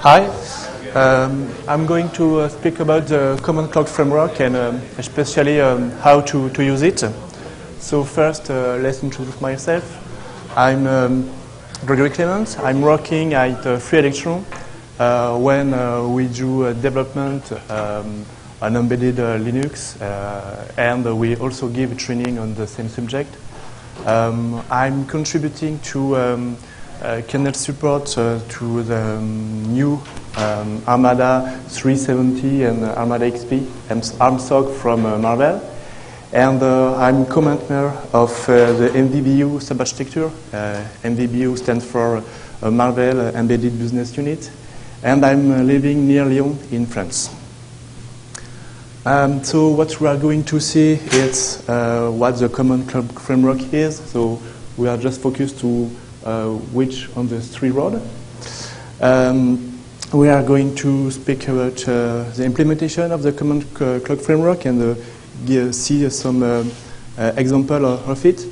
Hi, um, I'm going to uh, speak about the Common Clock Framework and um, especially um, how to, to use it. So first, uh, let's introduce myself. I'm um, Gregory Clement. I'm working at uh, Free Electrons uh, when uh, we do development um, on embedded uh, Linux and we also give training on the same subject. Um, I'm contributing to um, kernel support uh, to the um, new um, Armada 370 and uh, Armada XP and ARMSOC from uh, Marvell. And uh, I'm co-maintainer of uh, the MVEBU subarchitecture. Uh, MVEBU stands for uh, Marvell Embedded Business Unit. And I'm uh, living near Lyon in France. Um, so what we are going to see is uh, what the common framework is. So we are just focused to uh, which on the three road. Um, we are going to speak about uh, the implementation of the common clock framework and uh, see some uh, uh, example of it.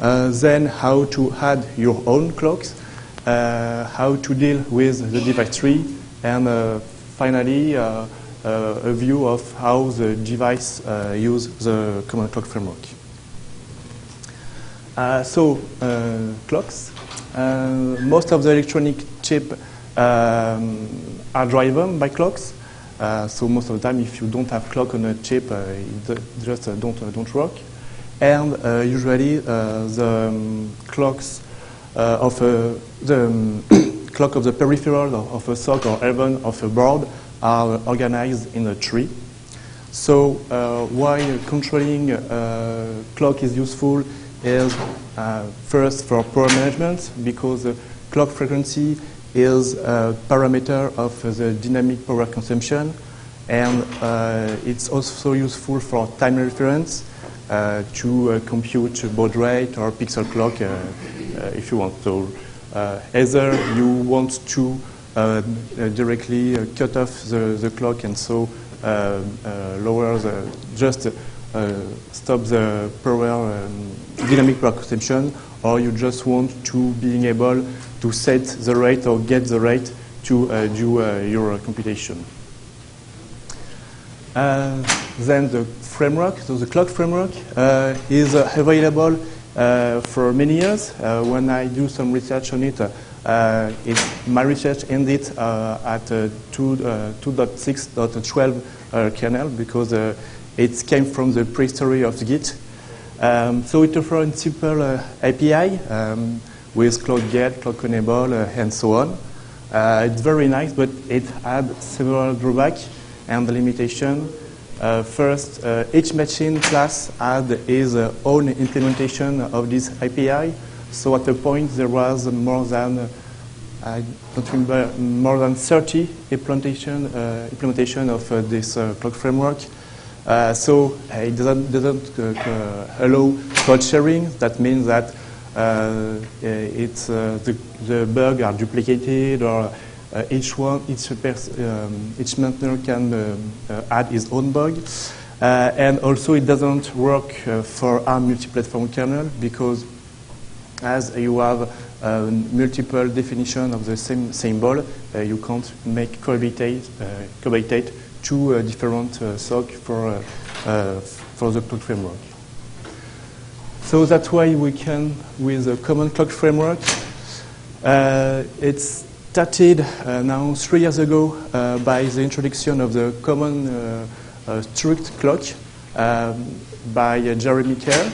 Uh, then how to add your own clocks, uh, how to deal with the device tree, and uh, finally uh, uh, a view of how the device uh, use the common clock framework. Uh, so, uh, clocks. Uh, most of the electronic chip um, are driven by clocks. So most of the time, if you don't have clock on a chip, it just don't don't work. And usually, the um, clocks of the um, clock of the peripheral of, of a SOC or even of a board are organized in a tree. So uh, why controlling uh, clock is useful is uh, first for power management because the clock frequency is a parameter of the dynamic power consumption and uh, it's also useful for time reference uh, to uh, compute baud rate or pixel clock uh, uh, if you want. So either you want to directly cut off the, the clock and so lower the, just stop the power, um, dynamic power consumption, or you just want to being able to set the rate or get the rate to uh, do uh, your computation. Uh, then the framework, so the clock framework uh, is uh, available uh, for many years. Uh, when I do some research on it, uh, it my research ended uh, at uh, 2, uh, 2.6.12 uh, kernel because uh, it came from the prehistory of Git. Um, so it offers a simple uh, API um, with clock get, clock enable, uh, and so on. Uh, it's very nice, but it had several drawbacks and limitation. Uh, first, uh, each machine class had its uh, own implementation of this API. So at a point there was more than I don't remember more than 30 implementation implementation of this clock framework. Uh, so uh, it doesn't, doesn't uh, allow code sharing. That means that it's, the, the bugs are duplicated or each one, each, um, each maintainer can um, add his own bug. And also it doesn't work for ARM multi-platform kernel because as you have multiple definition of the same symbol, uh, you can't make cohabitate, uh, cohabitate two uh, different uh, SOC for, uh, uh, for the clock framework. So that's why we can, with a common clock framework, it started now three years ago by the introduction of the common struct clock um, by Jeremy Kerr,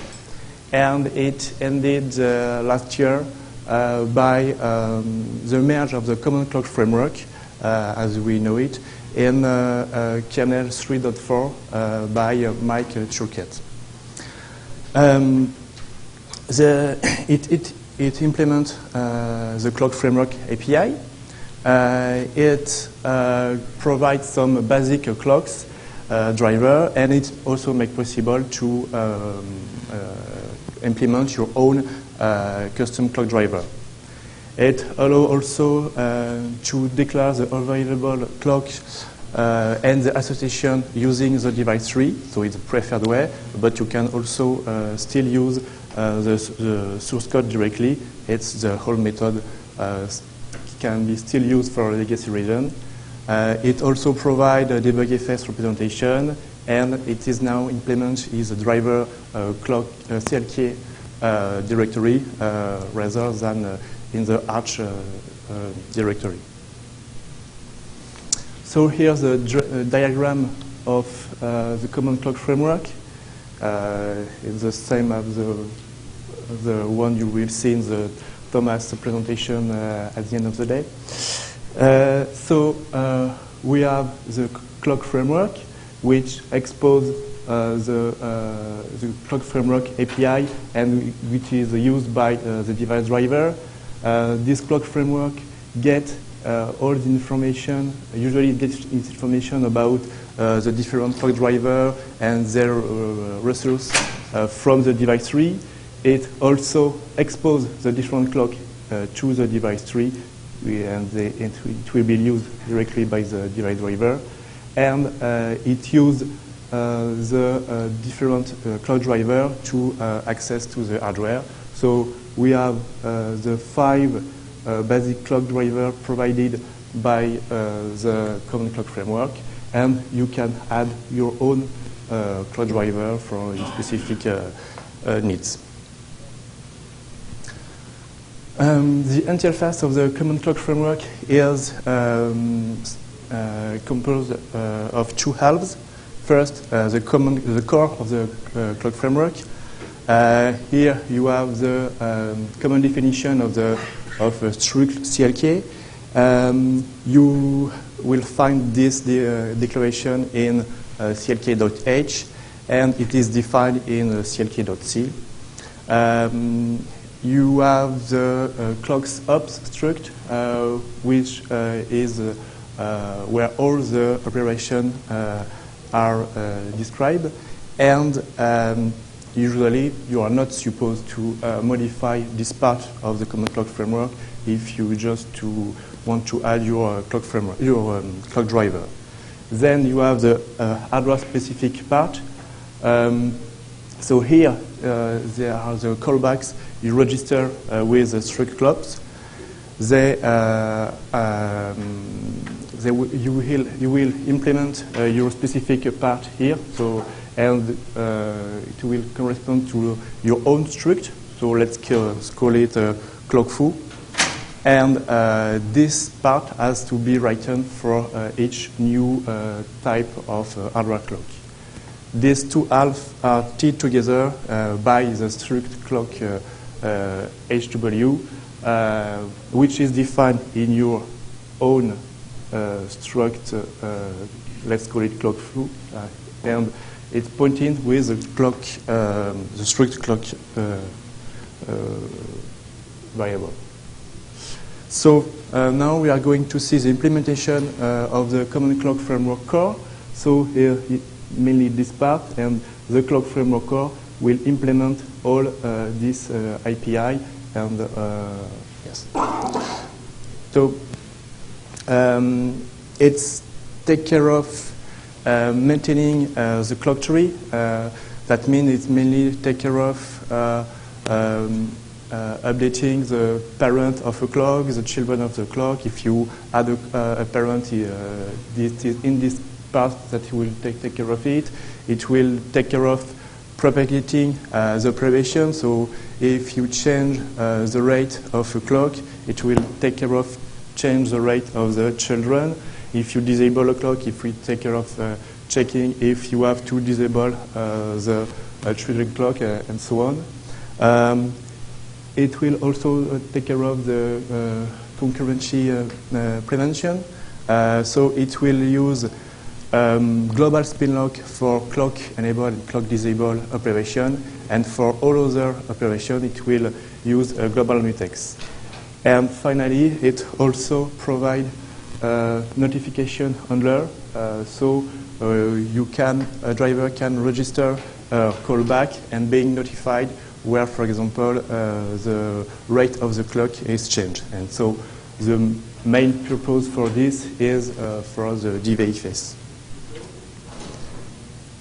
and it ended last year uh, by um, the merge of the common clock framework, uh, as we know it, in uh, uh, kernel 3.4 uh, by uh, Mike Turquette. Um, the, it, it, it implements uh, the clock framework API. Uh, it uh, provides some basic uh, clocks uh, driver, and it also makes possible to um, uh, implement your own uh, custom clock driver. It allows also uh, to declare the available clock uh, and the association using the device tree, so it's a preferred way, but you can also uh, still use uh, the, the source code directly. It's the whole method uh, can be still used for legacy region. Uh, it also provides a debugFS representation, and it is now implemented in the driver clock CLK directory rather than in the Arch uh, uh, directory. So here's the uh, diagram of the common clock framework. it's the same as the, the one you will see in the Thomas presentation uh, at the end of the day. Uh, so uh, we have the clock framework, which exposes the, the clock framework API and which is used by the device driver. This clock framework gets uh, all the information, usually it gets information about uh, the different clock driver and their uh, resource from the device tree. It also exposes the different clock uh, to the device tree, and they, it, will be used directly by the device driver. And uh, it uses uh, the different clock driver to access to the hardware. So we have the five basic clock driver provided by the Common Clock Framework, and you can add your own uh, clock driver for specific uh, uh, needs. Um, the interface of the Common Clock Framework is um, uh, composed uh, of two halves. First, uh, the, common, the core of the uh, clock framework. Uh, here you have the um, common definition of the of struct CLK. Um, you will find this de declaration in uh, clk.h, and it is defined in clk.c. Um, you have the uh, clocks ops struct, uh, which uh, is uh, uh, where all the operations uh, are described. And um, usually you are not supposed to modify this part of the common clock framework if you just to want to add your clock framework, your um, clock driver. Then you have the hardware specific part. Um, so here uh, there are the callbacks you register uh, with the struct clocks. They, uh, um, they you, will, you will implement your specific part here. So and it will correspond to your own struct. So let's call it uh, clock foo. And uh, this part has to be written for uh, each new uh, type of hardware clock. These two halves are tied together uh, by the struct clock uh, HW, uh, which is defined in your own uh, struct, let's call it clock foo, and it's pointing with the clock, um, the struct clock variable. So uh, now we are going to see the implementation uh, of the Common Clock Framework core. So here mainly this part, and the Clock Framework core will implement all uh, this uh, API and uh, yes. So um, it's take care of uh, maintaining uh, the clock tree. Uh, that means it's mainly take care of um, updating the parent of a clock, the children of the clock. If you add a, a parent in this part that he will take, take care of it. It will take care of propagating uh, the privation. So if you change uh, the rate of a clock, it will take care of change the rate of the children. If you disable a clock, if we take care of uh, checking if you have to disable uh, the uh, children clock uh, and so on. Um, it will also take care of the concurrency prevention. so it will use um, global spin lock for clock enable and clock disable operation, and for all other operations it will use a global mutex. And finally, it also provides notification handler, uh, so uh, you can a driver can register a callback and being notified where, for example, uh, the rate of the clock is changed. And so the main purpose for this is uh, for the DVFS.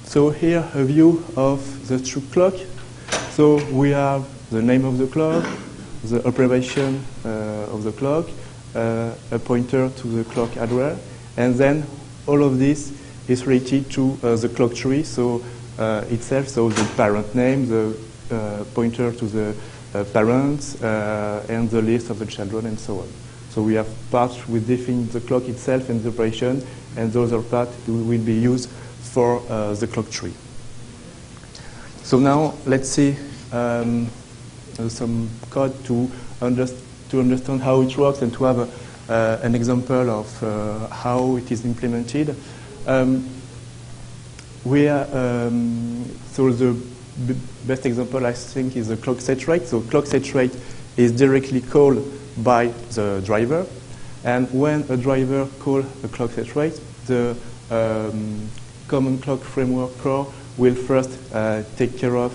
So here a view of the true clock. So we have the name of the clock, the operation uh, of the clock, uh, a pointer to the clock hardware. And then all of this is related to uh, the clock tree so uh, itself, so the parent name, the uh, pointer to the uh, parents, uh, and the list of the children, and so on. So we have parts with define the clock itself and the operation, and those are parts will be used for uh, the clock tree. So now let's see um, some code to, underst to understand how it works and to have a, uh, an example of uh, how it is implemented. Um, we are, um, so the best example I think is the clock set rate. So clock set rate is directly called by the driver. And when a driver calls a clock set rate, the um, common clock framework core will first uh, take care of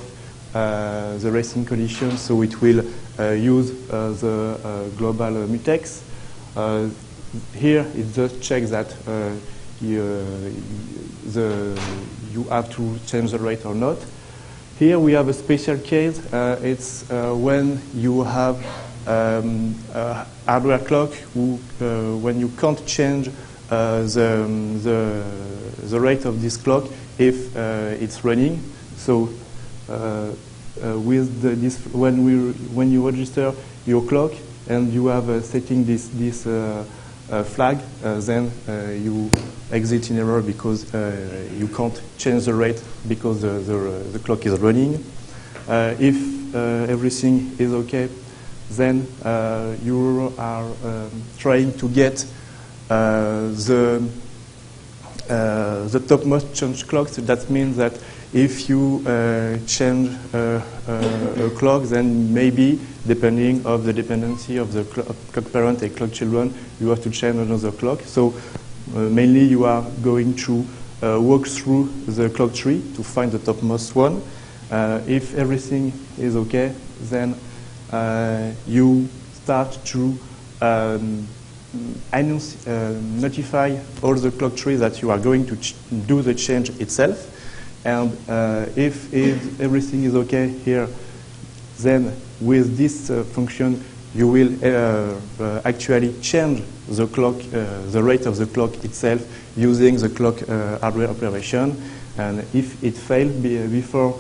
uh, the racing conditions, so it will use uh, the uh, global mutex. Uh, here it just checks that you, the, you have to change the rate or not. Here we have a special case. it's when you have um, a hardware clock who, when you can't change uh, the, um, the, the, rate of this clock if uh, it's running. So uh, with this, when, we, when you register your clock and you have a setting this, this flag, then you exit in error because you can't change the rate because the, the, the clock is running. if everything is okay, then uh, you are um, trying to get uh, the uh, the topmost change clock. So that means that if you uh, change a clock, then maybe depending of the dependency of the clock parent and clock children, you have to change another clock. So mainly you are going to walk through the clock tree to find the topmost one. if everything is okay, then you start to um, announce, uh, notify all the clock trees that you are going to do the change itself. And uh, if, if, everything is okay here, then with this uh, function, you will uh, uh, actually change the clock, uh, the rate of the clock itself using the clock hardware operation. And if it fails be before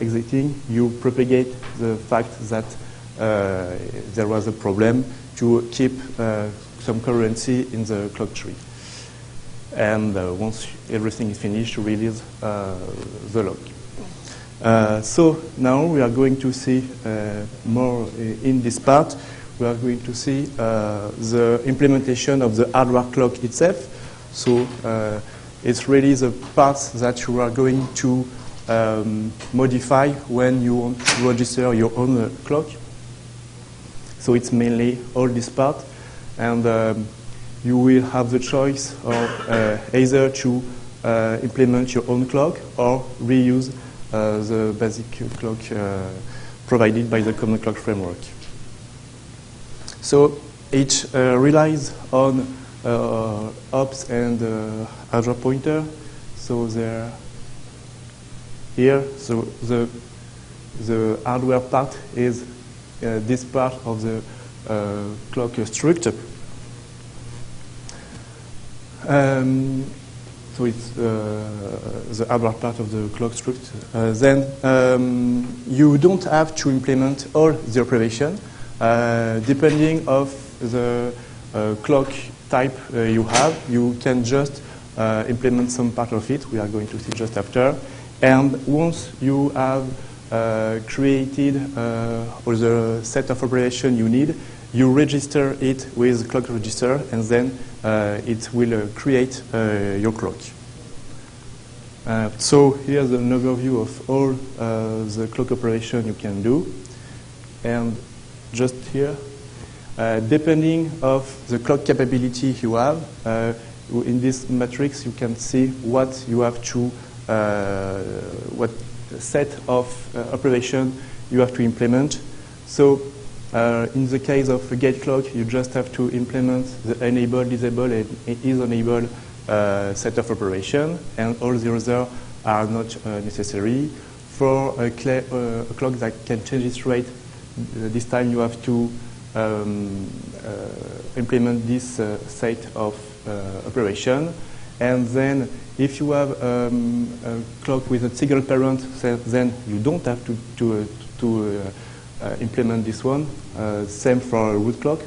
exiting, you propagate the fact that there was a problem to keep some currency in the clock tree. And uh, once everything is finished, release uh, the lock. Uh, so now we are going to see uh, more in this part. We are going to see uh, the implementation of the hardware clock itself. So uh, it's really the parts that you are going to um, modify when you want to register your own clock. So it's mainly all this part and um, you will have the choice of uh, either to uh, implement your own clock or reuse uh, the basic clock uh, provided by the Common Clock Framework. So it uh, relies on uh, ops and uh, pointer. So there, here, so the the hardware part is this part of the clock structure um, so it's uh, the hardware part of the clock struct. Uh, then um, you don't have to implement all the operation. Uh, depending of the uh, clock type uh, you have, you can just uh, implement some part of it. We are going to see just after. And once you have created all the set of operation you need, you register it with clock register, and then uh, it will uh, create uh, your clock. so here's an overview of all the clock operation you can do. And just here, depending of the clock capability you have, in this matrix you can see what you have to, what set of operation you have to implement. So uh, in the case of a gate clock, you just have to implement the enable, disable, and is enable uh, set of operation, and all the other are not uh, necessary. For a, uh, a, clock that can change its rate, uh, this time you have to um, implement this set of operation. And then if you have um, a clock with a single parent, then you don't have to, to, to uh, implement this one. Uh, same for a root clock,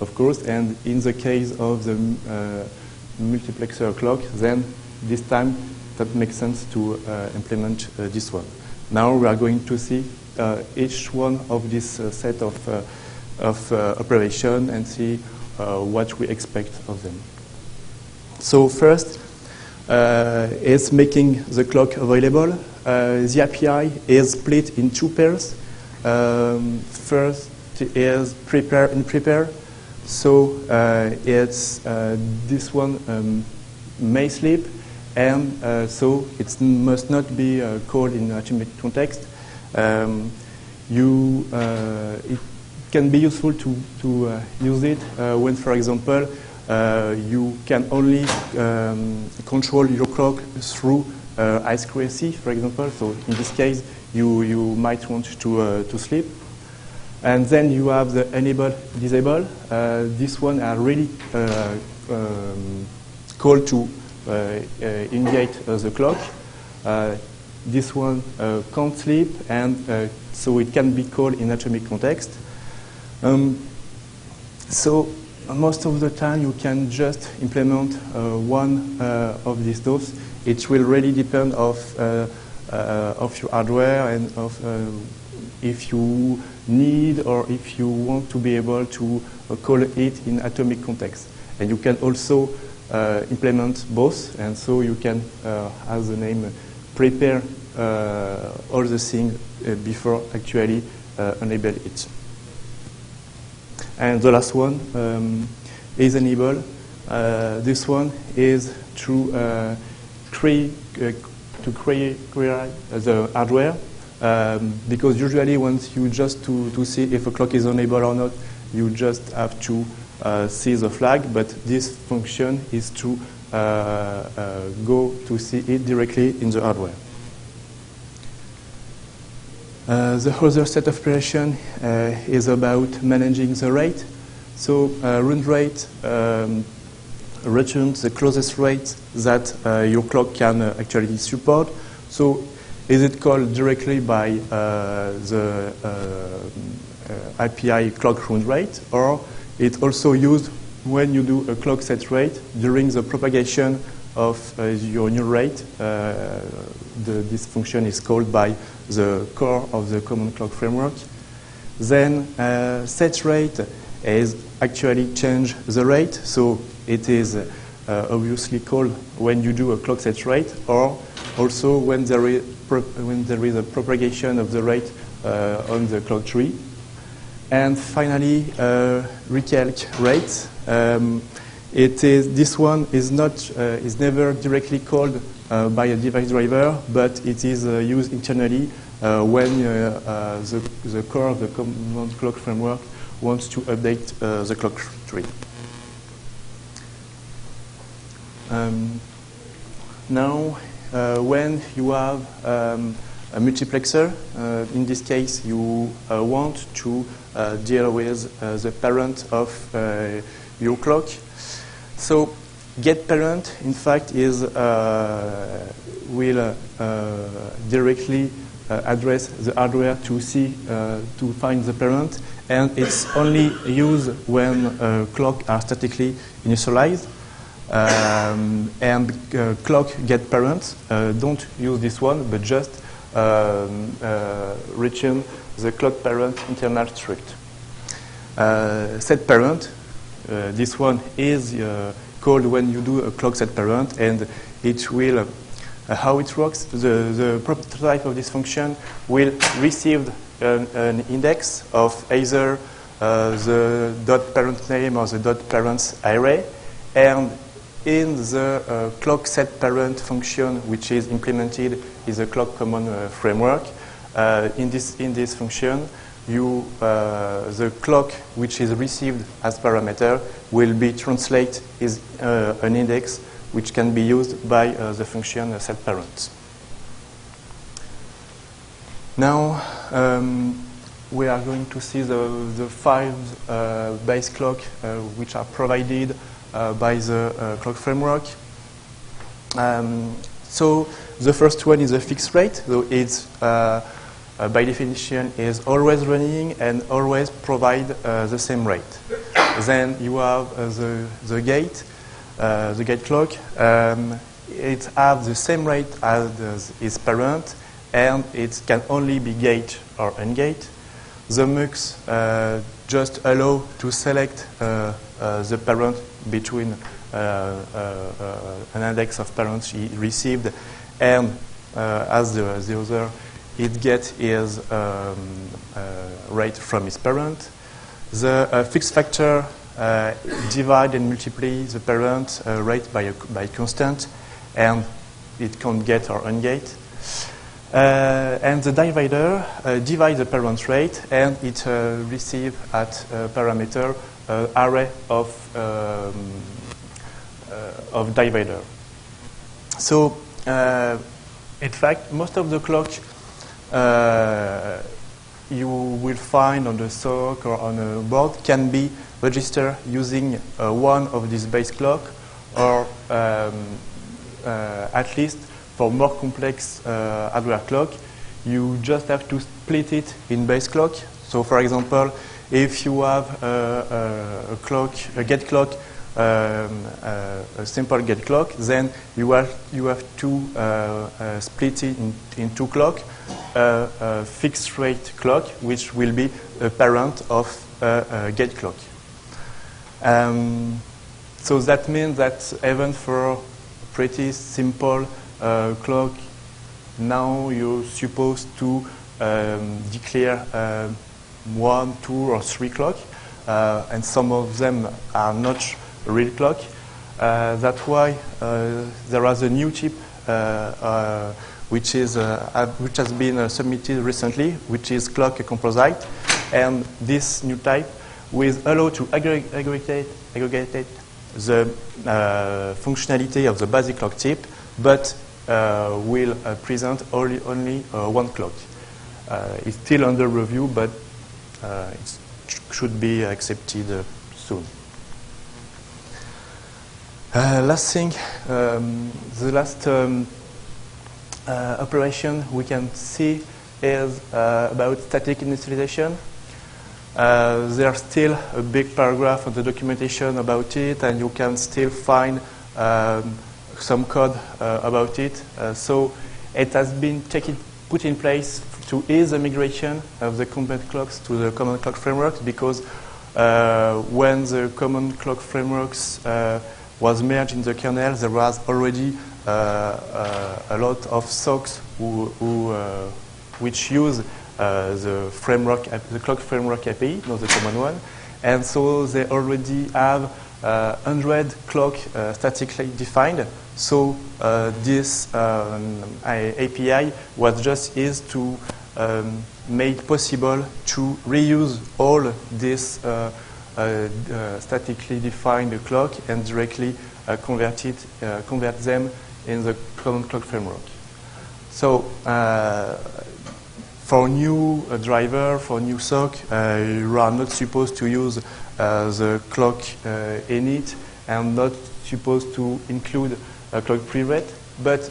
of course. And in the case of the uh, multiplexer clock, then this time that makes sense to implement this one. Now we are going to see each one of this set of, of operation and see what we expect of them. So first, uh, is making the clock available. Uh, the API is split in two pairs. Um, first is prepare and prepare. So uh, it's uh, this one um, may sleep, and uh, so it must not be uh, called in atomic context. Um, you, uh, it can be useful to, to uh, use it when, for example, you can only um, control your clock through uh, I2C, for example. So in this case, you, you might want to, uh, to sleep. And then you have the enable, disable. Uh, this one are really uh, um, called to uh, uh, indicate the clock. this one can't sleep, and so it can be called in atomic context. Um, so most of the time you can just implement uh, one uh, of these doors. It will really depend of, uh, of your hardware and of if you need or if you want to be able to call it in atomic context. And you can also uh, implement both, and so you can, uh, as the name, prepare uh, all the things before actually enable it. And the last one um, is enable. Uh, this one is through uh, uh, to create, the hardware um, because usually once you just to, to see if a clock is enabled or not, you just have to uh, see the flag, but this function is to uh, uh, go to see it directly in the hardware. Uh, the other set of operation uh, is about managing the rate. So uh, round rate um, returns the closest rate that uh, your clock can uh, actually support. So is it called directly by uh, the API clock round rate, or it also used when you do a clock set rate during the propagation of uh, your new rate. Uh, the, this function is called by the core of the common clock framework. Then uh, set rate is actually change the rate. So it is uh, obviously called when you do a clock set rate or also when there is, when there is a propagation of the rate uh, on the clock tree. And finally, uh, recalc rate. Um, it is, this one is, not, uh, is never directly called uh, by a device driver, but it is uh, used internally when the, the core of the clock framework wants to update the clock tree. Um, now, uh, when you have um, a multiplexer, uh, in this case, you uh, want to deal with the parent of your clock. So get parent, in fact, is uh, will uh, directly uh, address the hardware to see uh, to find the parent, and it's only used when uh, clock are statically initialized. Um, and uh, clock get parent. don't use this one, but just um, return the clock parent internal struct. set parent uh, this one is uh, called when you do a clock set parent, and it will, uh, how it works, the, the prototype of this function will receive an, an index of either the dot parent name or the dot parents array, and in the uh, clock set parent function, which is implemented in the clock common uh, framework, uh, in, this, in this function, you, uh, the clock which is received as parameter will be translated as uh, an index which can be used by uh, the function set parent. Now, um, we are going to see the, the five base clock which are provided by the uh, clock framework. Um, so the first one is a fixed rate, so it's uh, by definition is always running and always provide the same rate. then you have the, the gate, the gate clock. Um, it has the same rate as its parent, and it can only be gate or ungate. The MUX uh, just allow to select uh, uh, the parent between uh, uh, an index of parents he received and as the, the other it gets his um, rate from his parent. The fixed factor divide and multiply the parent rate by a by constant and it can get or ungate. Uh, and the divider uh, divides the parent rate and it uh, receives at parameter array of, um, of divider. So, in fact, most of the clock you will find on the SOC or on a board can be registered using uh, one of these base clock or um, uh, at least for more complex uh, hardware clock, you just have to split it in base clock. So for example, if you have a, a, a clock, a gate clock, um, uh, a simple gate clock, then you have, you have to uh, uh, split it in, in two clock, a fixed rate clock, which will be a parent of a, gate clock. Um, so that means that even for pretty simple uh, clock, now you're supposed to um, declare uh, one, two, or three clock, uh, and some of them are not real clock. Uh, that's why uh, there is a new chip uh, which is which has been submitted recently, which is clock composite, and this new type will allow to aggregate, aggregate the uh, functionality of the basic clock chip, but uh, will uh, present only, only one clock. it's still under review, but it should be accepted soon. last thing, um, the last um, operation we can see is about static initialization. Uh, there's still a big paragraph of the documentation about it, and you can still find um, some code uh, about it. Uh, so it has been taken, put in place to ease the migration of the component clocks to the common clock framework because uh, when the common clock frameworks uh, was merged in the kernel, there was already uh, a lot of SOCs who, who which use uh, the framework, the clock framework API, not the common one. And so they already have uh, 100 clock uh, statically defined. So uh, this um, API was just is to um, make possible to reuse all this uh, uh, statically defined clock and directly convert it, convert them in the common clock framework. So for new uh, driver, for new SOC, uh, you are not supposed to use uh, the clock init and not supposed to include clock preread, but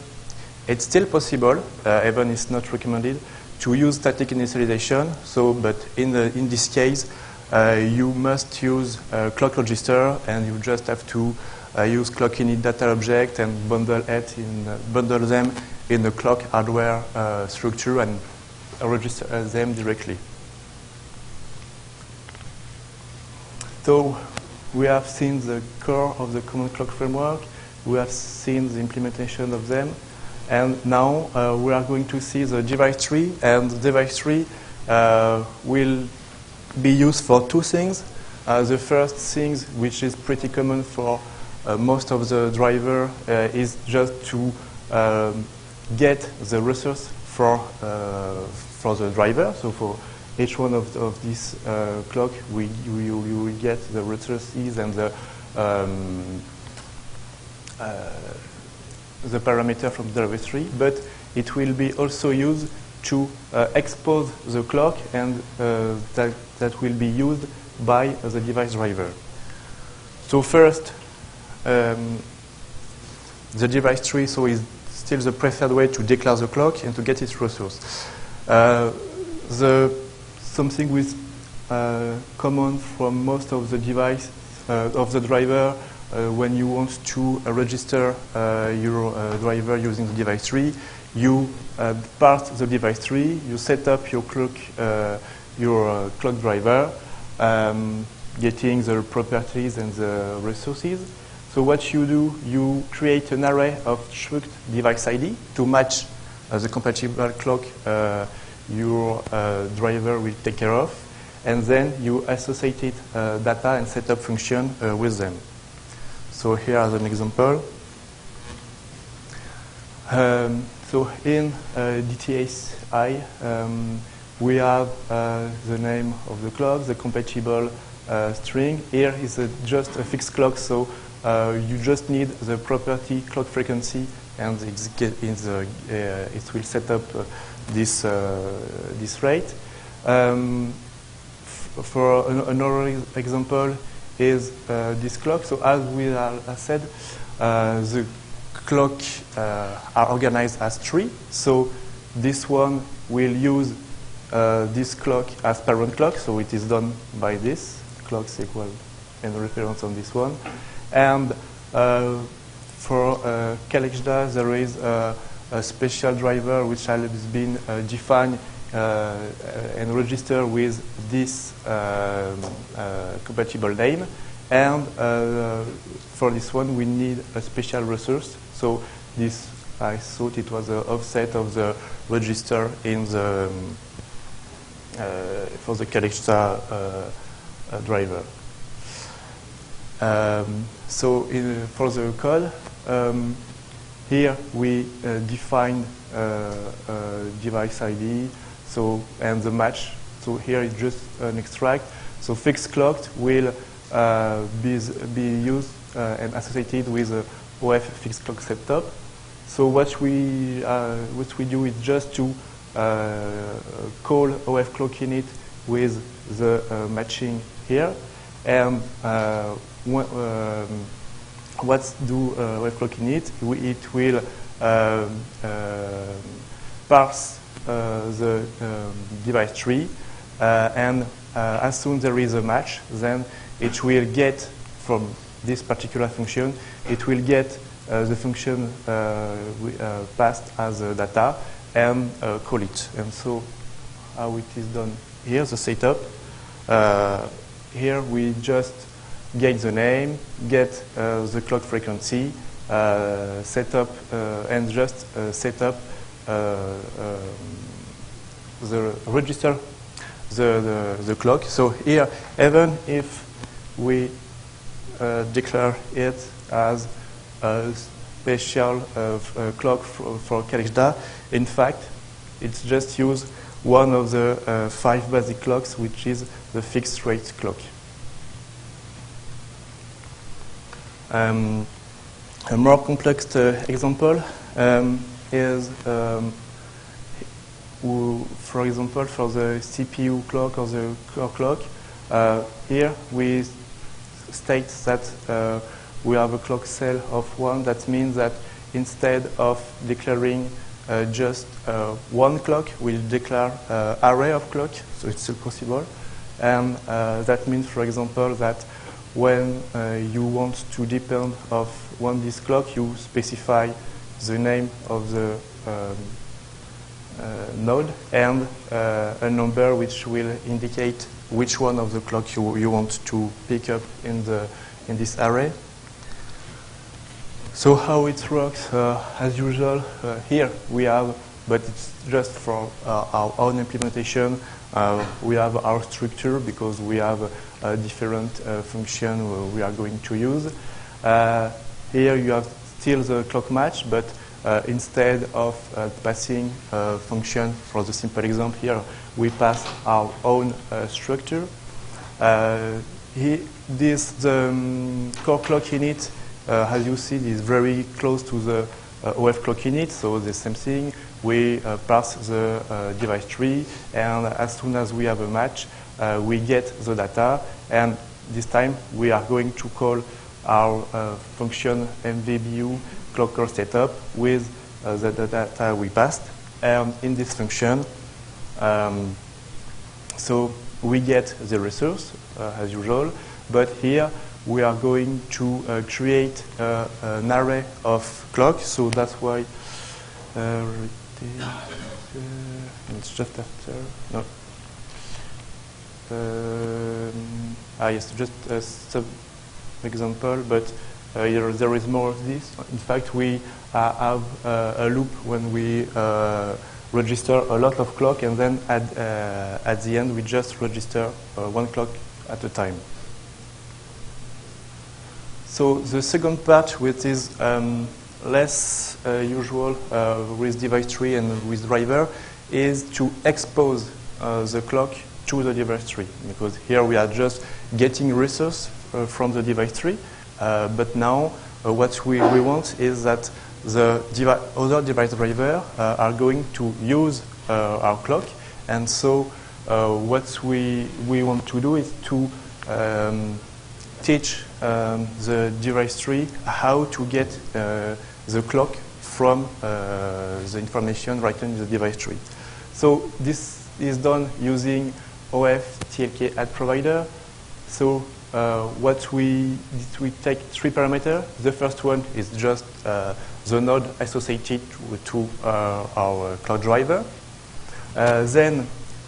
it's still possible, even it's not recommended, to use static initialization. So, but in, the, in this case, uh, you must use clock register, and you just have to uh, use clock init data object and bundle it in uh, bundle them in the clock hardware structure and register them directly. So we have seen the core of the common clock framework. We have seen the implementation of them. And now uh, we are going to see the device tree. And the device tree uh, will be used for two things. Uh, the first thing, which is pretty common for uh, most of the driver, uh, is just to um, get the resource for, uh, for the driver. So for each one of, of these uh, clock, we, we, will get the resources and the, um, the parameter from the directory, but it will be also used to uh, expose the clock and uh, that, that will be used by the device driver. So first, um, the device tree so is still the preferred way to declare the clock and to get its resource. Uh, the something with uh, common from most of the device uh, of the driver uh, when you want to uh, register uh, your driver using the device tree. You part the device tree, you set up your clock, your clock driver, um, getting the properties and the resources. So what you do, you create an array of struct device ID to match uh, the compatible clock uh, your uh, driver will take care of. And then you associate data and setup function with them. So here as an example. Um, so in uh, DTSI, um, we have uh, the name of the clock, the compatible uh, string. Here is a, just a fixed clock, so uh, you just need the property clock frequency, and the, uh, it will set up uh, this this rate. Um, for an, another example, is uh, this clock. So as we have said, uh, the clock uh, are organized as three. So this one will use uh, this clock as parent clock. So it is done by this clock equal and reference on this one. And uh, for uh, there is a special driver which has been defined uh, and register with this um, uh, compatible name. And uh, for this one, we need a special resource. So this, I thought it was an offset of the register in the um, for the Calxeda driver. Um, so in, for the code, um, here we uh, define uh, uh, device ID, so, and the match, so here is just an extract. So fixed clocked will uh, be, be used uh, and associated with OF fixed clock setup. So what we, uh, what we do is just to uh, call OF clock init with the uh, matching here. And uh, um, what do OF clock init? It will parse uh, the um, device tree, uh, and uh, as soon there is a match, then it will get from this particular function, it will get the function passed as data and call it. And so how it is done here, the setup. here we just get the name, get uh, the clock frequency, uh, set up, uh, and just set up uh, the register the, the, the, clock. So here, even if we uh, declare it as a special uh, uh, clock for, for in fact, it's just use one of the uh, five basic clocks, which is the fixed rate clock. Um, a more complex uh, example um, is, um, for example, for the CPU clock or the core clock, uh, here we state that uh, we have a clock cell of one. That means that instead of declaring uh, just uh, one clock, we'll declare uh, array of clock, so it's still possible. And uh, that means, for example, that when you want to depend of one disk clock, you specify the name of the um, uh, node and uh, a number which will indicate which one of the clock you, you want to pick up in, the, in this array. So how it works, uh, as usual, uh, here we have, but it's just for uh, our own implementation, we have our structure because we have a different function we are going to use. here you have still the clock match, but uh, instead of uh, passing a function, for the simple example here, we pass our own uh, structure. Uh, he, this the um, core clock init, uh, as you see, is very close to the OF clock init, so the same thing. We pass the device tree, and as soon as we have a match, we get the data, and this time we are going to call our uh, function mvebu clocker setup with uh, the, the, data we passed. And in this function, um, so we get the resource uh, as usual, but here we are going to uh, create uh, an array of clocks. So that's why uh, it's just after no. Um, ah yes, just sub example, but uh, here, there is more of this. In fact, we uh, have uh, a loop when we register a lot of clock, and then at, at the end, we just register one clock at a time. So the second part, which is um, less uh, usual uh, with device tree and with driver, is to expose uh, the clock to the device tree. Because here we are just getting resource uh, from the device tree. Uh, but now uh, what we, we want is that the devi other device drivers are going to use our clock. And so what we, we want to do is to um, teach um, the device tree how to get uh, the clock from uh, the information written in the device tree. So this is done using OF CLK add provider. So uh, what we we take three parameters. The first one is just uh, the node associated to, uh, our clock driver. Uh, then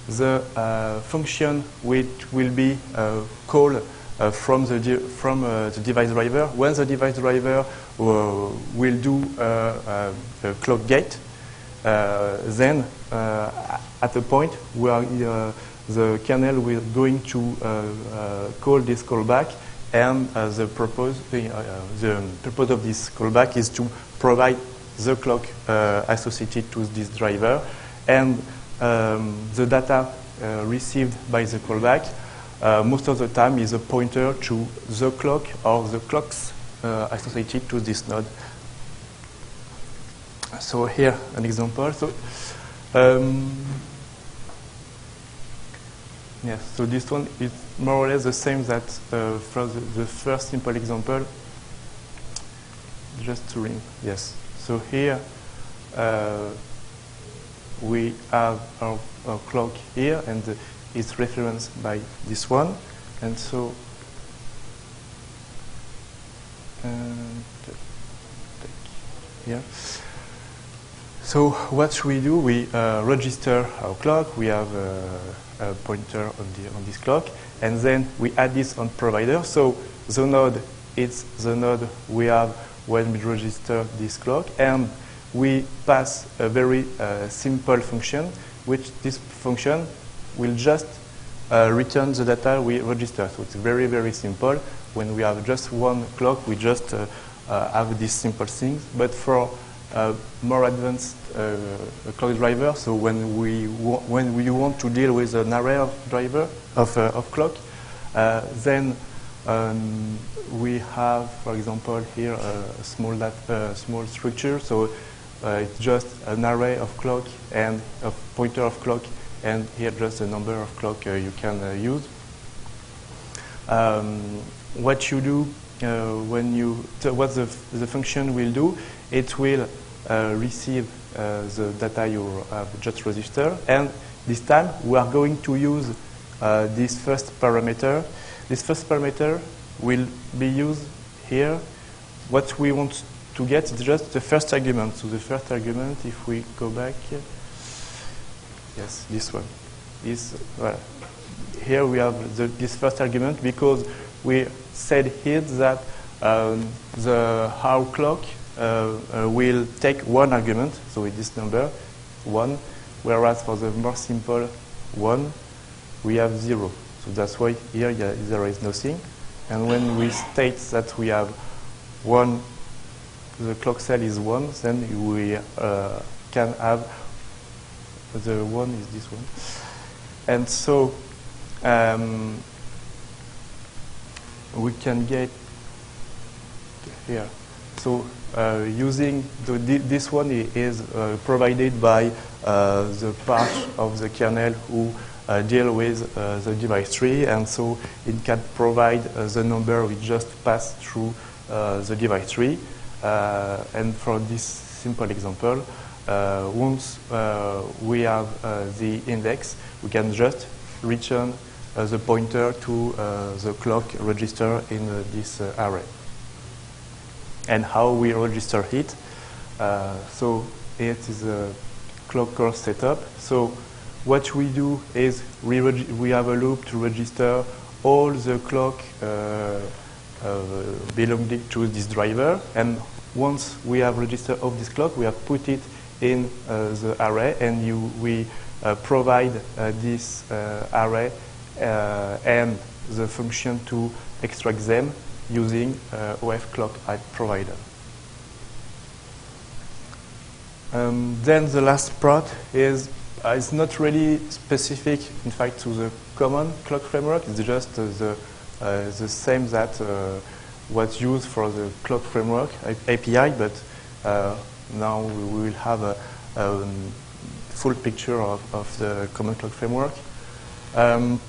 the uh, function which will be uh, called from the from the device driver. When the device driver will do a clock gate, then at the point where the kernel will going to uh, uh, call this callback, and uh, the purpose the, the purpose of this callback is to provide the clock associated to this driver, and um, the data received by the callback uh, most of the time is a pointer to the clock or the clocks uh, associated to this node. So here an example. So um, Yes, so this one is more or less the same that uh, for the, the, first simple example. Just to ring, yes. So here uh, we have our, our, clock here, and it's referenced by this one, and so. And here. So what we do, we uh, register our clock. We have uh, pointer on, the, on this clock. And then we add this on provider. So the node it's the node we have when we register this clock. And we pass a very uh, simple function, which this function will just uh, return the data we register. So it's very, very simple. When we have just one clock, we just uh, uh, have these simple things. But for more advanced uh, clock driver. So when we when we want to deal with an array of driver of, uh, of clock, then um, we have, for example, here a small that small structure. So it's just an array of clock and a pointer of clock, and here just the number of clock you can use. Um, what you do uh, when you, what the, the function will do, it will uh, receive uh, the data you have just registered. And this time, we are going to use uh, this first parameter. This first parameter will be used here. What we want to get is just the first argument. So the first argument, if we go back, yes, this one. Is, well, here we have the, this first argument because we said here that um, the how clock will take one argument, so with this number, 1, whereas for the more simple 1, we have 0. So that's why here yeah, there is nothing. And when we state that we have 1, the clock cell is 1, then we uh, can have the 1 is this one. And so um, we can get here so uh, using the, this one is uh, provided by uh, the part of the kernel who uh, deal with uh, the device tree, and so it can provide uh, the number we just passed through the device tree. and for this simple example, once we have the index, we can just return the pointer to the clock register in this array. And how we register it. so it is a clock core setup. So what we do is we, we have a loop to register all the clock uh, uh, belonging to this driver. And once we have registered all this clock, we have put it in uh, the array, and you, we uh, provide uh, this uh, array and the function to extract them using a OF clock provider. Um, then the last part is uh, it's not really specific, in fact, to the common clock framework. It's just uh, the, uh, the same that uh, was used for the clock framework API, but uh, now we will have a, a full picture of, of, the common clock framework. Um,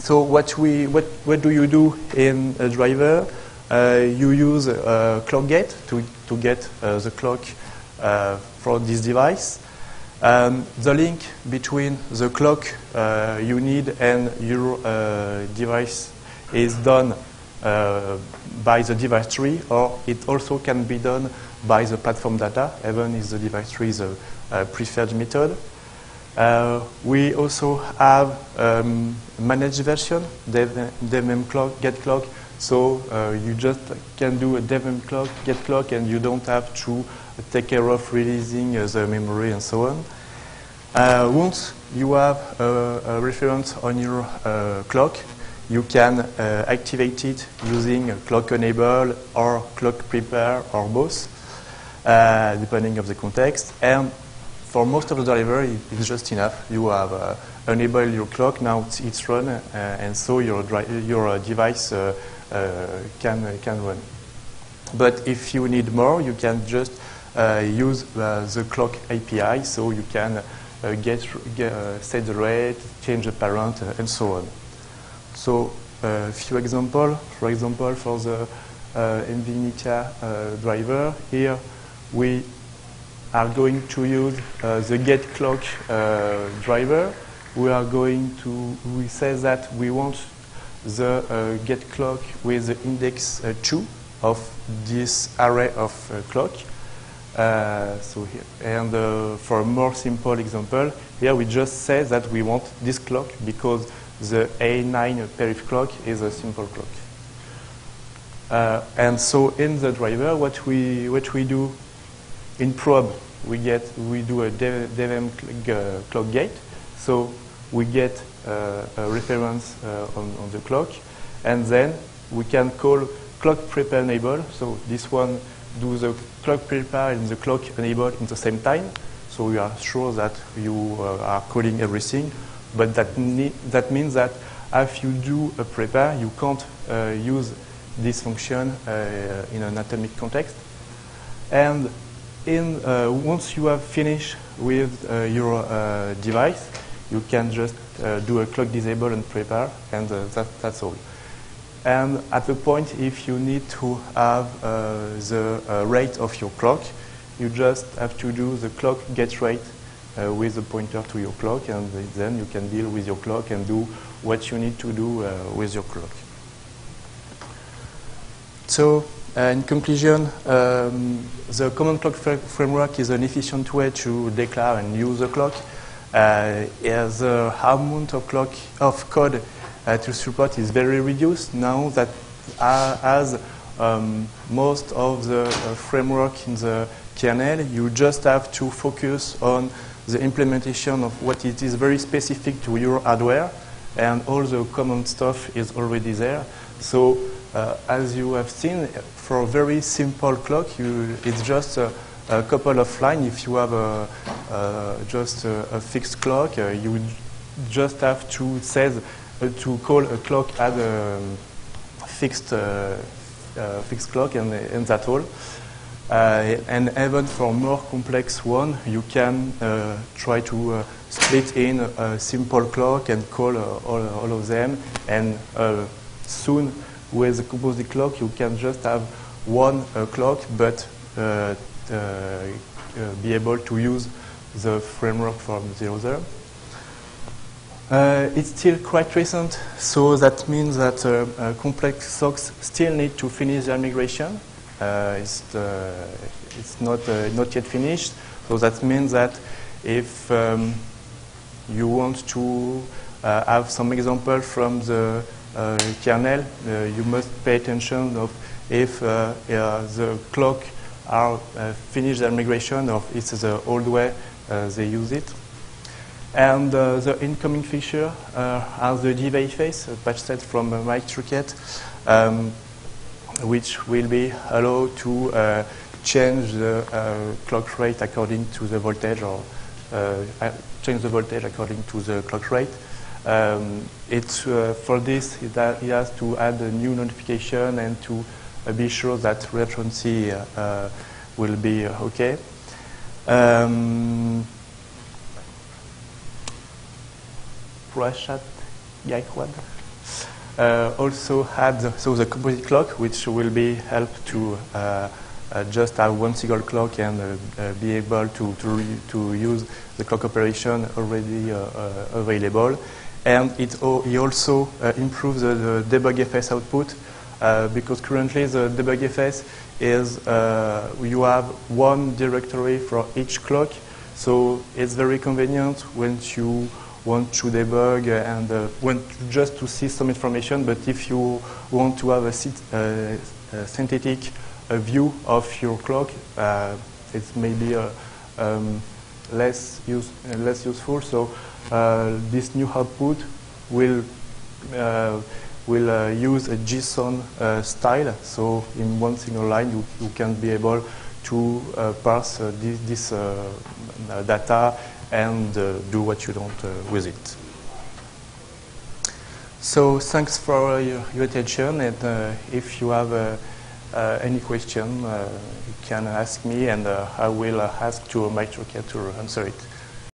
so what, we, what, what do you do in a driver? Uh, you use a clock gate to, to get the clock for this device. Um, the link between the clock uh, you need and your uh, device is done uh, by the device tree, or it also can be done by the platform data, even if the device tree is a, a preferred method. Uh, we also have um, managed version, devm clock, get clock, so uh, you just can do a devm clock, get clock, and you don't have to take care of releasing uh, the memory and so on. Uh, once you have a, reference on your uh, clock, you can uh, activate it using clock enable or clock prepare or both, depending of the context. And for most of the driver, it's just enough. You have uh, enabled your clock, now it's, it's run, uh, and so your, your device can, can run. But if you need more, you can just uh, use uh, the clock API, so you can uh, get, get set the rate, change the parent, and so on. So a few examples. For example, for the NVIDIA driver, here we are going to use uh, the get clock uh, driver. We are going to, we say that we want the uh, get clock with the index 2 of this array of clock. Uh, so here, and uh, for a more simple example, here we just say that we want this clock because the A9 perif clock is a simple clock. Uh, and so in the driver, what we what we do in probe, we get we do a devm uh, clock gate. So we get uh, a reference uh, on, on the clock, and then we can call clock prepare enable. So this one do the clock prepare and the clock enable in the same time. So we are sure that you uh, are calling everything. But that, that means that if you do a prepare, you can't uh, use this function uh, in an atomic context. And in, uh, once you have finished with uh, your uh, device, you can just do a clock disable and prepare, and that, that's all. And at the point, if you need to have the rate of your clock, you just have to do the clock get rate uh, with the pointer to your clock, and then you can deal with your clock and do what you need to do uh, with your clock. So, in conclusion, um, the common clock framework is an efficient way to declare and use the clock. Uh, the amount of clock of code uh, to support is very reduced now that uh, as um, most of the uh, framework in the kernel, you just have to focus on the implementation of what it is very specific to your hardware, and all the common stuff is already there. So, uh, as you have seen, for a very simple clock, you, it's just a, a, couple of lines. If you have a, uh, just a, a, fixed clock, uh, you just have to say uh, to call a clock at a fixed, uh, uh, fixed clock, and, and that's all. And even for more complex one, you can try to split in a simple clock and call all, all, of them. And soon, with the composite clock, you can just have one clock, but be able to use the framework from the other. Uh, it's still quite recent, so that means that uh, uh, complex SOCs still need to finish their migration. Uh, it's, uh, it's not, uh, not yet finished. So that means that if um, you want to have some example from the kernel, you must pay attention of if the clock are finished their migration or it's the old way they use it. And uh, the incoming feature uh, are the DVFS, a patch set from uh, Mike Turquette. Um, which will be allowed to uh, change the uh, clock rate according to the voltage or uh, change the voltage according to the clock rate. Um, it's, uh, for this, it, has to add a new notification and to uh, be sure that reentrancy uh, will be okay. Um, Prashant Gaikwad uh, also had so the composite clock, which will be help to uh, uh, just have one single clock and be able to to, to use the clock operation already available. And it he also improves the, the debugfs output because currently the debugfs is you have one directory for each clock, so it's very convenient when you want to debug and uh, want just to see some information, but if you want to have a, uh, a synthetic uh, view of your clock, uh, it's maybe uh, um, less, use, uh, less useful. So Uh, this new output will uh, will uh, use a JSON style. So in one single line, you, you can be able to parse this, this data and uh, do what you uh, with it. So thanks for your, your attention, and uh, if you have any question, you can ask me, and I will ask to Turquette to answer it.